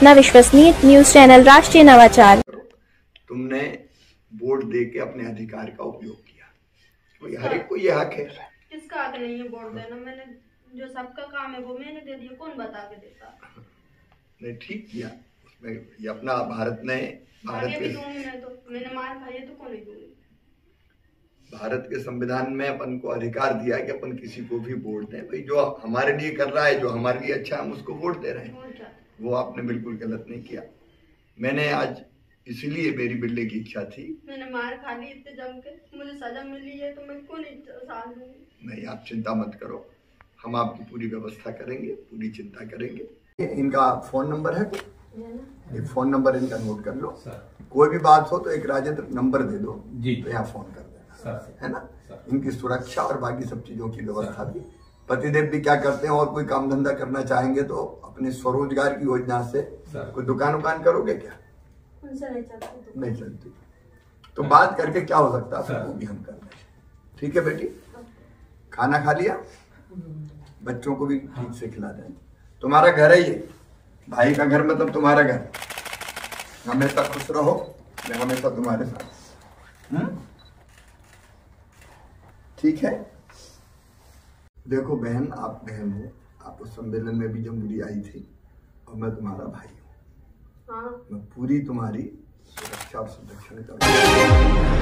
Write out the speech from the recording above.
अपना विश्वसनीय news channel राष्ट्रीय नवाचार। तुमने वोट दे के अपने अधिकार का उपयोग किया। कोई हर एक को ये हक है। किसका हक नहीं है वोट देना? मैंने जो सबका काम है वो मैंने दे दिया कौन बता के देता? ने ठीक किया। उसमें ये अपना भारत ने भारत के तो। मैंने मार खाई है तो कौन नहीं दूँगी? भारत के संविधान में अपन को अधिकार दिया है कि अपन किसी को भी वोट दें। भाई जो हमारे लिए कर रहा है जो हमारे लिए अच्छा है हम उसको वोट दे रहे हैं। वो आपने बिल्कुल गलत नहीं किया। मैंने आज इसीलिए मेरी बिल्ले की इच्छा थी। मैंने मार खा ली इतने जम के। मुझे सजा मिली है तो मैं क्यों नहीं नहीं आप चिंता मत करो। हम आपकी पूरी व्यवस्था करेंगे पूरी चिंता करेंगे। इनका फ़ोन नंबर है? एक फ़ोन नंबर इनका नोट कर लो। कोई भी बात हो तो एक राजेंद्र नंबर दे दो। जी। तो यहाँ फ़ोन कर देना। है ना? इनकी सुरक्षा और बाकी सब चीज़ों की व्यवस्था भी पतिदेव भी क्या करते हैं और कोई काम धंधा करना चाहेंगे तो अपने स्वरोजगार की योजना से कोई दुकान उकान करोगे क्या? उनसे नहीं चलती। तो बात करके क्या हो सकता है? वो भी हम कर लेंगे ठीक है बेटी? खाना खा लिया? बच्चों को भी ठीक से खिला दें। तुम्हारा घर है ये? भाई का घर मतलब तुम्हारा घर। हमेशा खुश रहो मैं हमेशा तुम्हारे साथ। हम्म? ठीक है? देखो बहन आप बहन हो। आप उस सम्मेलन में भी जमुरी आई थी और मैं तुम्हारा भाई हूँ। हाँ। मैं पूरी तुम्हारी सुरक्षा और संरक्षण करूँगा